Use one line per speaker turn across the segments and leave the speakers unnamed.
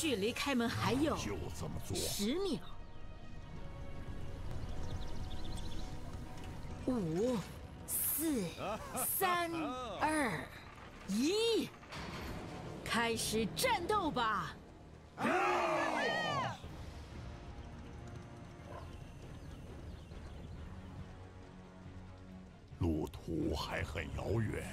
距离开门还有
就这么做。
十秒。五、四、三、二、一，开始战斗吧！
路途还很遥远，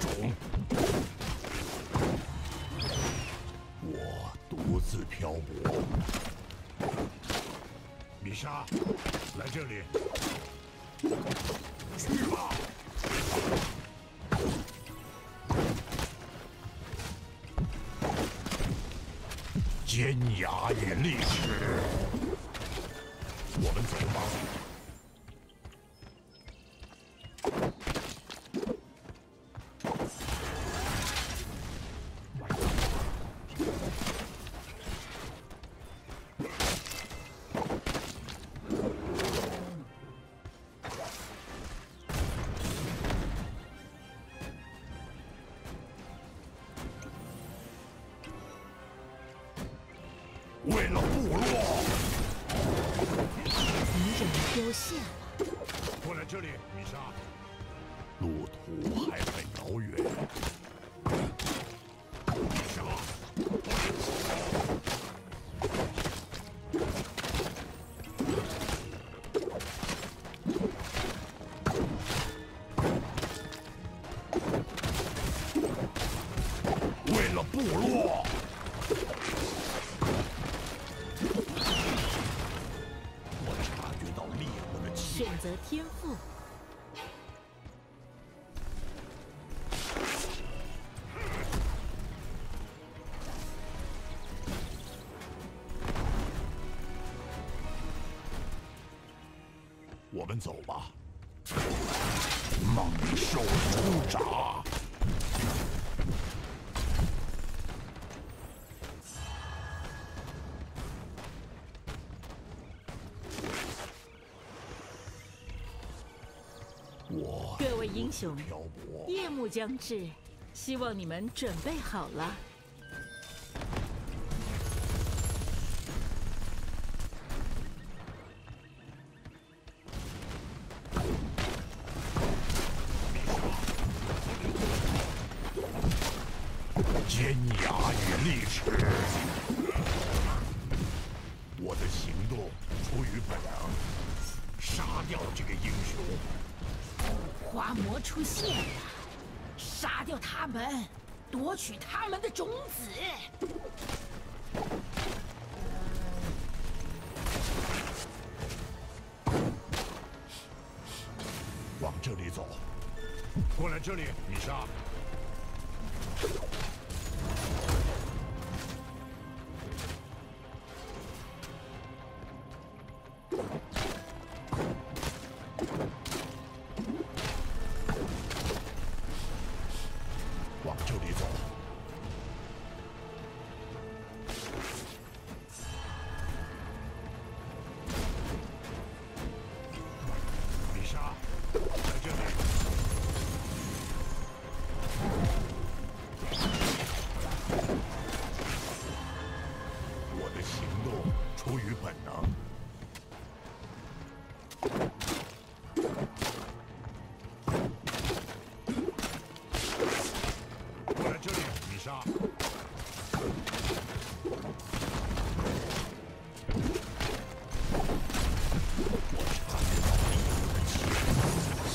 种！我独自漂泊。米莎，来这里。去吧！尖牙与利齿，
敌人丢线了，
过来这里，米莎。路途还很遥远，们走吧。猛兽出闸，我
各位英雄，夜幕将至，希望你们准备好了。取他们的种子。
往这里走，过来这里，米莎。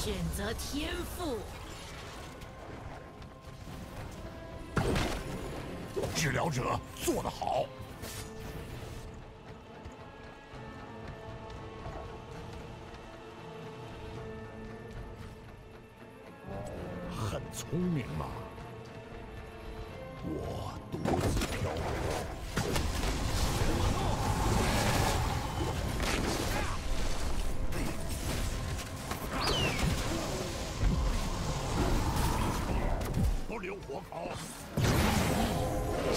选择天赋，
治疗者做得好。很聪明嘛。我独自漂泊。我考了，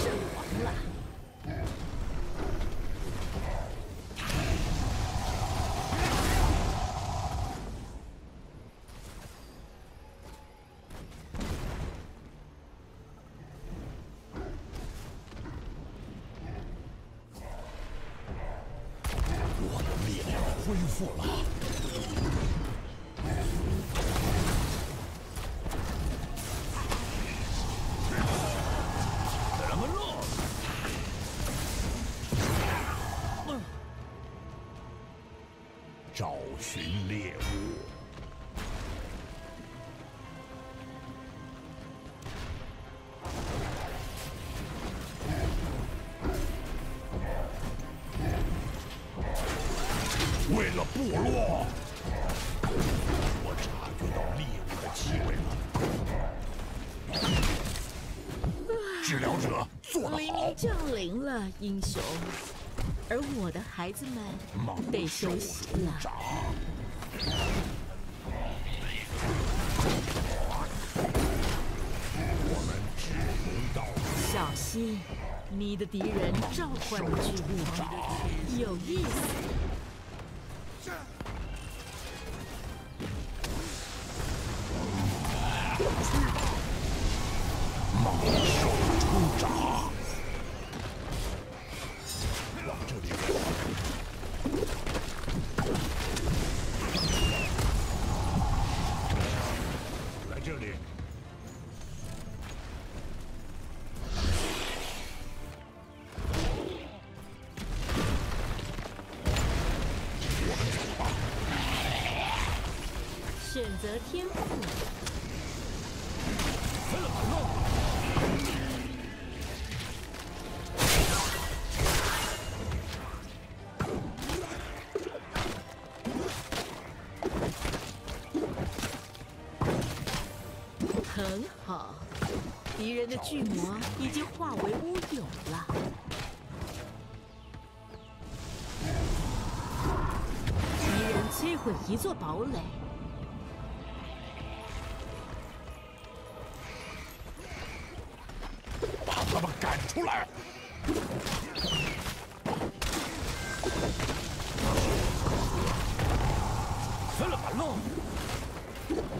阵亡了。寻猎物。为了部落，我察觉到猎物的气味了。治疗者做得好
黎明，降临了，英雄。而我的孩子们得休息了。小心，你的敌人召唤了巨物，有意思。
猛兽出闸。
天赋，很好。敌人的巨魔已经化为乌有了。敌人摧毁一座堡垒，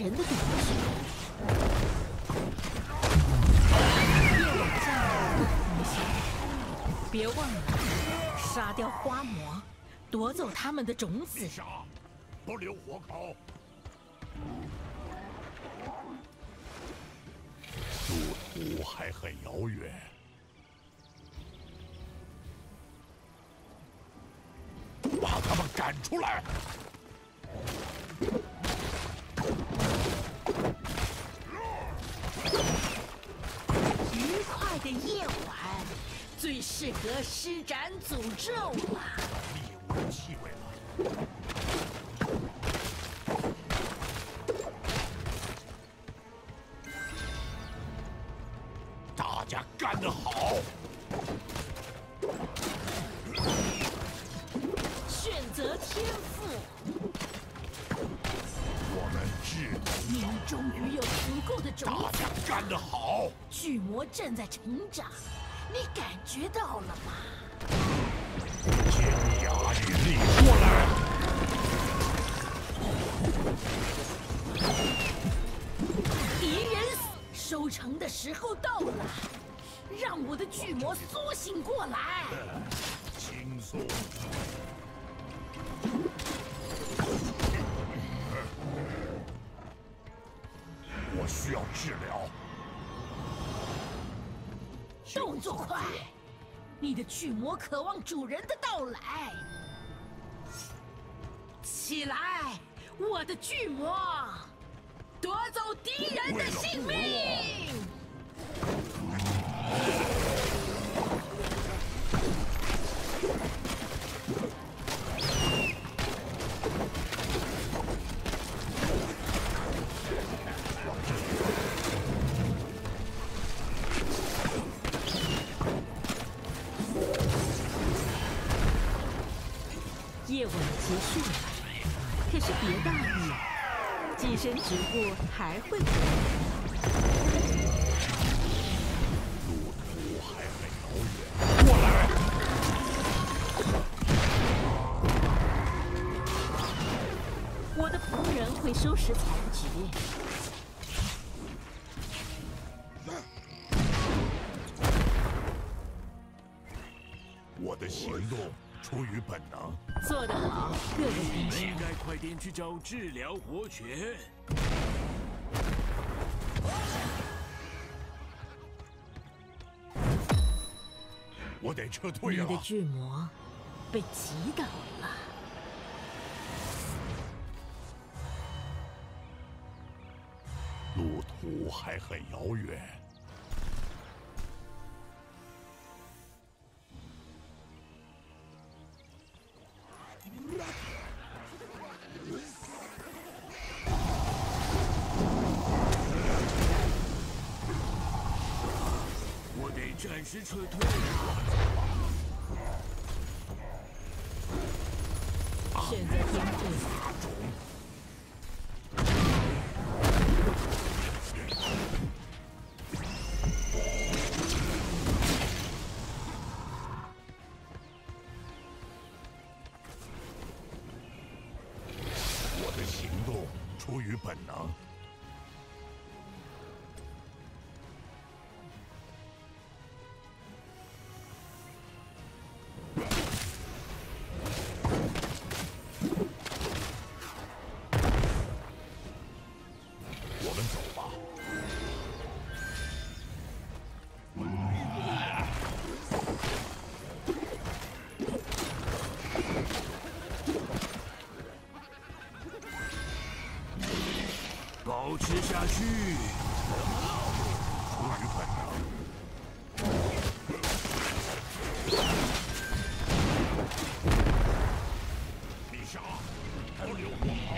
人的感觉。夜晚降临，女侠，别忘了杀掉花魔，夺走他们的种子。
杀，不留活口。路途还很遥远。把他们赶出来！
爱的夜晚，最适合施展诅咒了。正在成长，你感觉到了吗？
尖牙与力过来！
敌人死，收成的时候到了，让我的巨魔苏醒过来。
轻松。我需要治疗。
动作快，你的巨魔渴望主人的到来。起来，我的巨魔，夺走
结束了，可是别大意，寄生植物还会回来。
路途还很遥远，过来！
我的仆人会收拾残局。
我的行动出于本能。
应。该快点去找治疗活泉。
我得撤退了。
你的。巨魔被击倒了。
路途还很遥远。
去。
出于本能。丽莎，保留我好。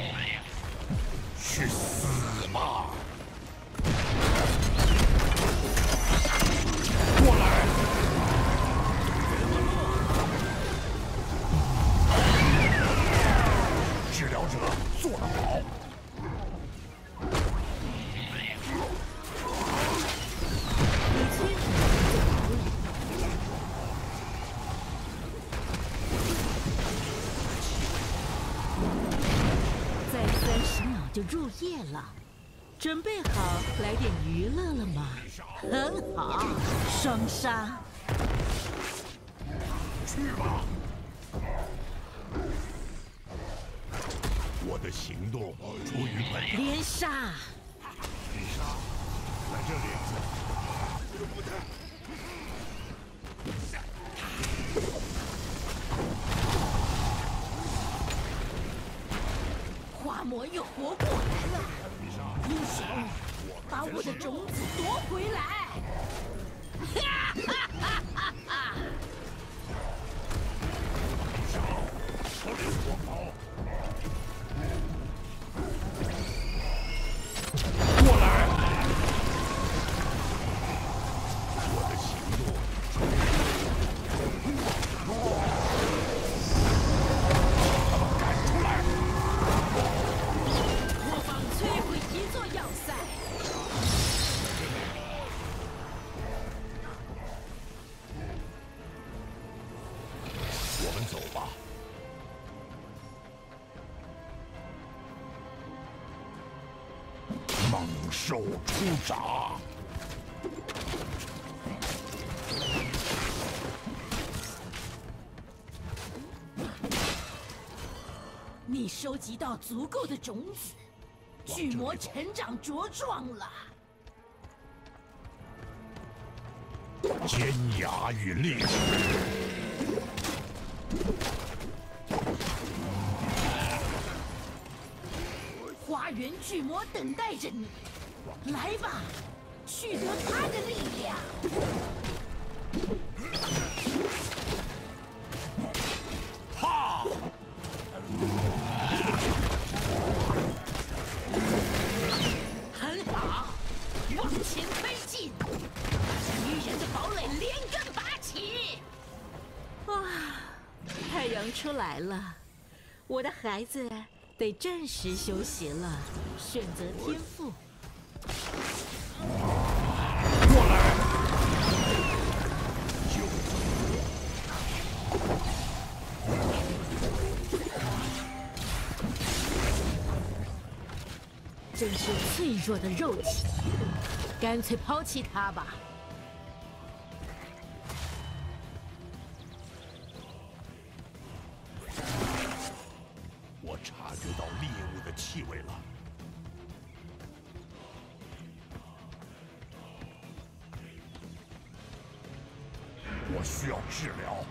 去死吧！
夜了，准备好来点娱乐了吗？很好，双杀。
去吧！我的行动出于本能。
连杀！
丽莎，在这里。
魔又活过来了，英雄，把我的种子夺回来！
保我们走吧。猛兽出闸！
你收集到足够的种子，巨魔成长茁壮了。
尖牙与利齿。
元巨魔等待着你，来吧，取得他的力量。
哈！
很好，往前推进，女人的堡垒连根拔起。
哇，太阳出来了，我的孩子得暂时休息了，选择天赋。
过来！
真是脆弱的肉体，干脆抛弃他吧。
需要治疗。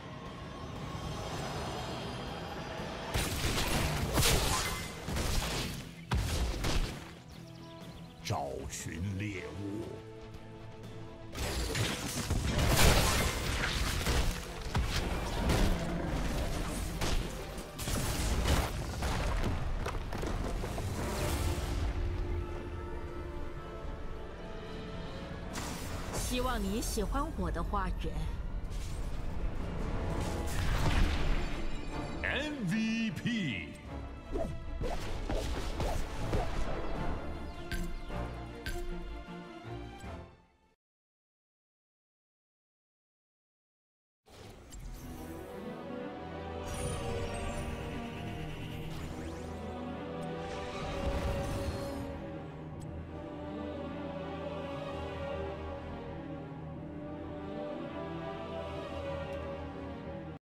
找寻猎物。
希望你喜欢我的花园。MVP.